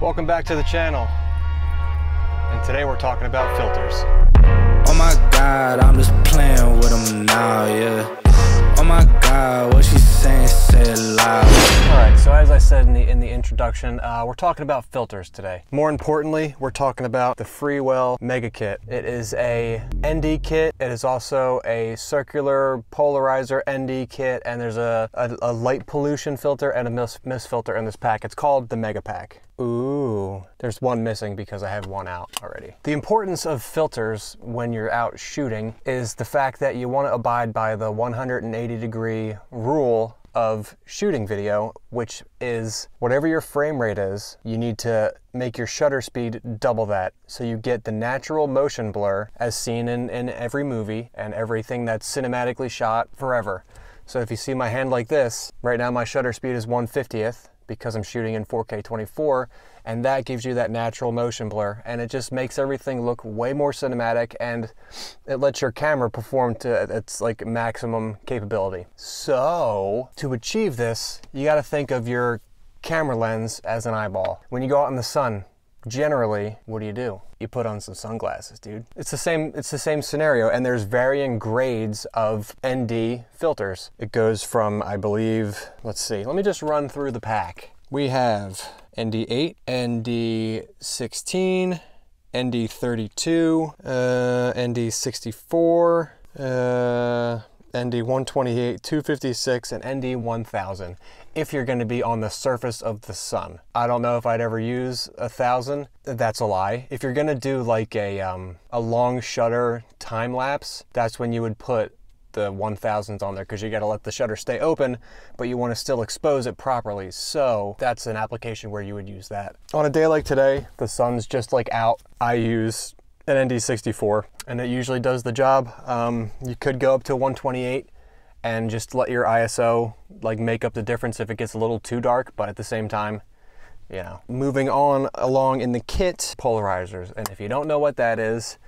Welcome back to the channel. And today we're talking about filters. Oh my god, I'm just playing with them now, yeah. Oh my god, what she saying, say it loud. All right, so as I said in the in the introduction, uh, we're talking about filters today. More importantly, we're talking about the Freewell Mega Kit. It is a ND kit. It is also a circular polarizer ND kit, and there's a, a, a light pollution filter and a mist, mist filter in this pack. It's called the Mega Pack. Ooh, there's one missing because I have one out already. The importance of filters when you're out shooting is the fact that you want to abide by the 180 degree rule of shooting video, which is whatever your frame rate is, you need to make your shutter speed double that so you get the natural motion blur as seen in, in every movie and everything that's cinematically shot forever. So if you see my hand like this, right now my shutter speed is 150th because I'm shooting in 4K 24 and that gives you that natural motion blur and it just makes everything look way more cinematic and it lets your camera perform to its like maximum capability. So to achieve this, you got to think of your camera lens as an eyeball. When you go out in the sun, generally, what do you do? You put on some sunglasses, dude. It's the same it's the same scenario and there's varying grades of ND filters. It goes from I believe, let's see. Let me just run through the pack. We have ND8, ND16, ND32, uh, ND64, uh, ND128, 256, and ND1000 if you're going to be on the surface of the sun. I don't know if I'd ever use a thousand. That's a lie. If you're going to do like a, um, a long shutter time lapse, that's when you would put the 1000s on there because you got to let the shutter stay open, but you want to still expose it properly. So that's an application where you would use that. On a day like today, the sun's just like out. I use an ND64 and it usually does the job. Um, you could go up to 128 and just let your ISO like make up the difference if it gets a little too dark, but at the same time, you know. Moving on along in the kit, polarizers. And if you don't know what that is,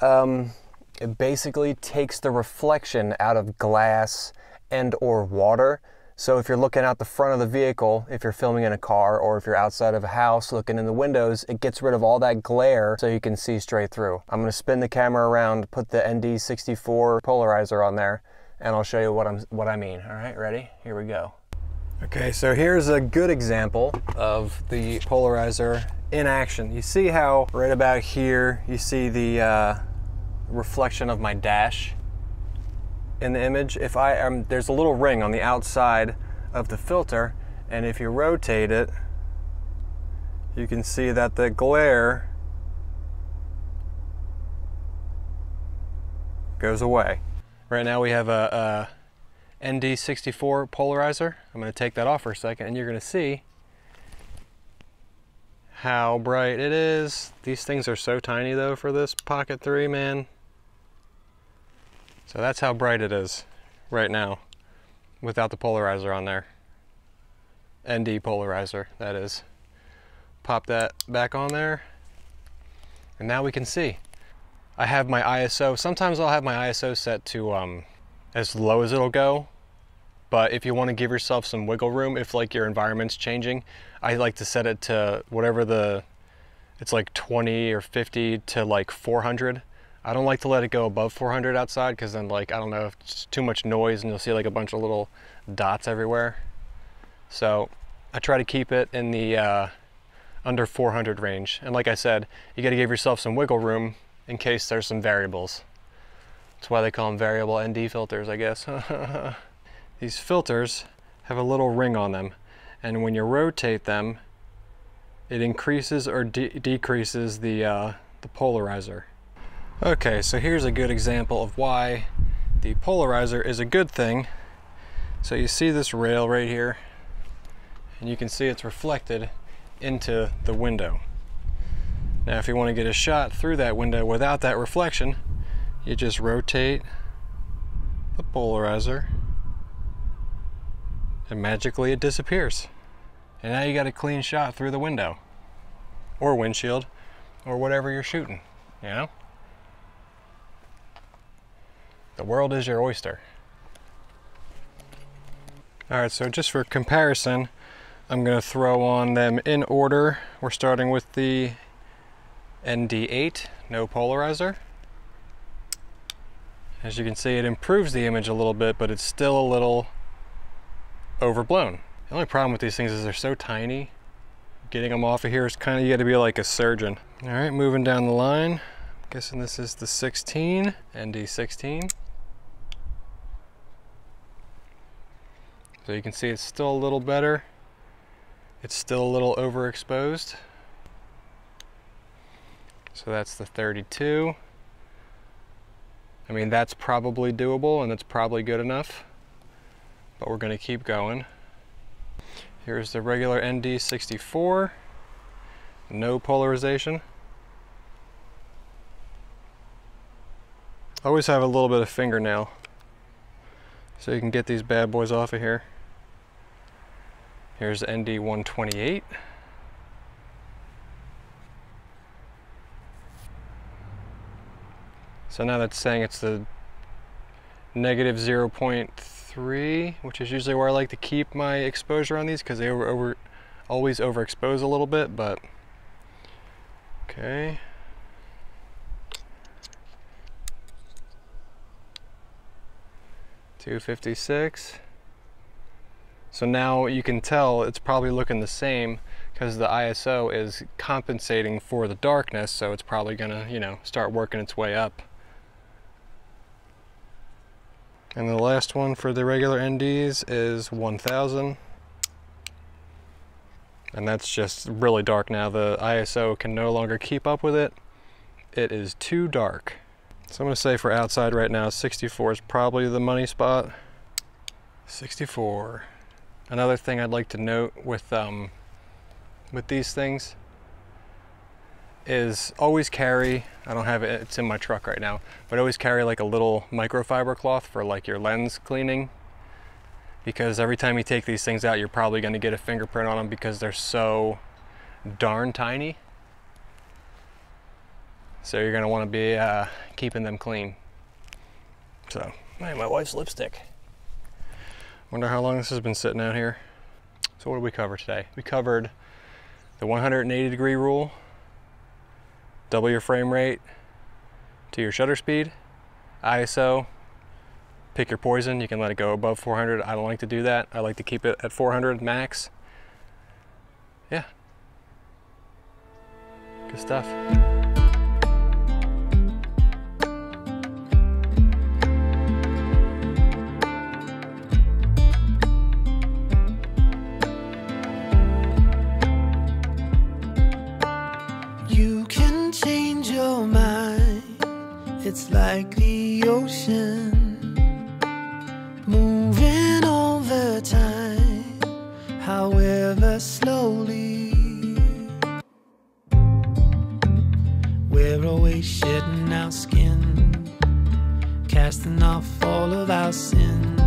um, it basically takes the reflection out of glass and or water. So if you're looking out the front of the vehicle, if you're filming in a car, or if you're outside of a house looking in the windows, it gets rid of all that glare so you can see straight through. I'm gonna spin the camera around, put the ND64 polarizer on there, and I'll show you what, I'm, what I mean. All right, ready? Here we go. Okay, so here's a good example of the polarizer in action. You see how right about here, you see the, uh, reflection of my dash in the image. If I um, there's a little ring on the outside of the filter, and if you rotate it, you can see that the glare goes away. Right now we have a, a ND64 polarizer. I'm going to take that off for a second, and you're going to see how bright it is. These things are so tiny though for this Pocket 3, man. So that's how bright it is right now without the polarizer on there. ND polarizer, that is. Pop that back on there. And now we can see. I have my ISO. Sometimes I'll have my ISO set to um, as low as it'll go. But if you want to give yourself some wiggle room, if like your environment's changing, I like to set it to whatever the, it's like 20 or 50 to like 400 I don't like to let it go above 400 outside because then like, I don't know, if it's too much noise and you'll see like a bunch of little dots everywhere. So I try to keep it in the uh, under 400 range. And like I said, you got to give yourself some wiggle room in case there's some variables. That's why they call them variable ND filters, I guess. These filters have a little ring on them. And when you rotate them, it increases or de decreases the, uh, the polarizer. Okay, so here's a good example of why the polarizer is a good thing. So you see this rail right here, and you can see it's reflected into the window. Now if you want to get a shot through that window without that reflection, you just rotate the polarizer and magically it disappears. And now you got a clean shot through the window or windshield or whatever you're shooting, you know? The world is your oyster. All right, so just for comparison, I'm gonna throw on them in order. We're starting with the ND8, no polarizer. As you can see, it improves the image a little bit, but it's still a little overblown. The only problem with these things is they're so tiny. Getting them off of here is kind of, you gotta be like a surgeon. All right, moving down the line. I'm guessing this is the 16, ND16. So you can see it's still a little better. It's still a little overexposed. So that's the 32. I mean, that's probably doable and it's probably good enough, but we're gonna keep going. Here's the regular ND64, no polarization. Always have a little bit of fingernail so you can get these bad boys off of here. Here's ND128. So now that's saying it's the negative 0.3, which is usually where I like to keep my exposure on these because they over, over, always overexpose a little bit, but okay. Two fifty six. So now you can tell it's probably looking the same because the ISO is compensating for the darkness, so it's probably gonna, you know, start working its way up. And the last one for the regular NDs is 1000. And that's just really dark now. The ISO can no longer keep up with it. It is too dark. So I'm gonna say for outside right now, 64 is probably the money spot. 64. Another thing I'd like to note with um, with these things is always carry, I don't have it, it's in my truck right now, but always carry like a little microfiber cloth for like your lens cleaning because every time you take these things out, you're probably gonna get a fingerprint on them because they're so darn tiny. So you're gonna wanna be uh, keeping them clean. So, man, my wife's lipstick. Wonder how long this has been sitting out here. So what did we cover today? We covered the 180 degree rule, double your frame rate to your shutter speed, ISO, pick your poison. You can let it go above 400. I don't like to do that. I like to keep it at 400 max. Yeah. Good stuff. It's like the ocean moving over time, however slowly. We're always shedding our skin, casting off all of our sins,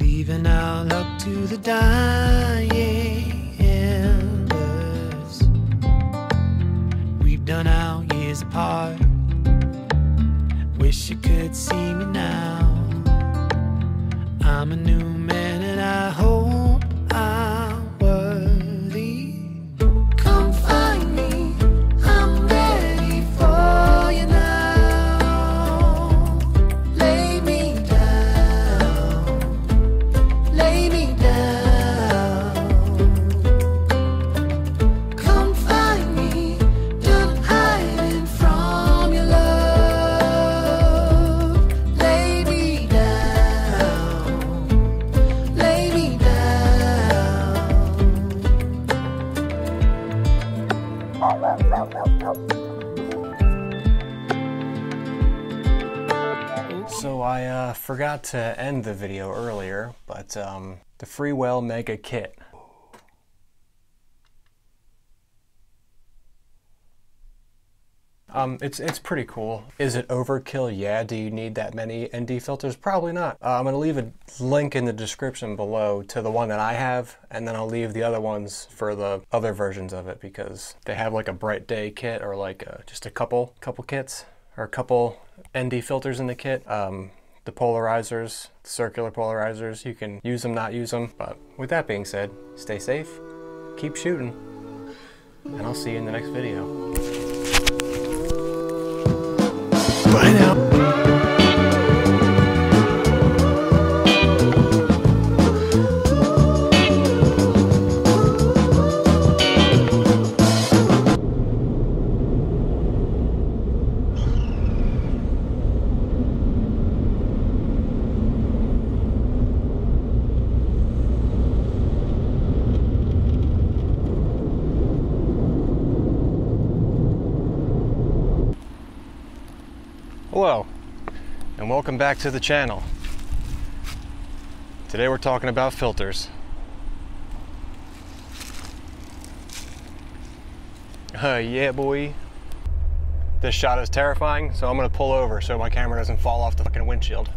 leaving our luck to the dying wish you could see me now. I'm a new forgot to end the video earlier, but um, the Freewell Mega Kit. Um, it's it's pretty cool. Is it overkill? Yeah. Do you need that many ND filters? Probably not. Uh, I'm gonna leave a link in the description below to the one that I have, and then I'll leave the other ones for the other versions of it because they have like a bright day kit or like uh just a couple couple kits or a couple ND filters in the kit. Um, the polarizers, the circular polarizers. You can use them, not use them. But with that being said, stay safe, keep shooting, and I'll see you in the next video. Hello, and welcome back to the channel. Today we're talking about filters. Uh, yeah, boy. This shot is terrifying, so I'm gonna pull over so my camera doesn't fall off the fucking windshield.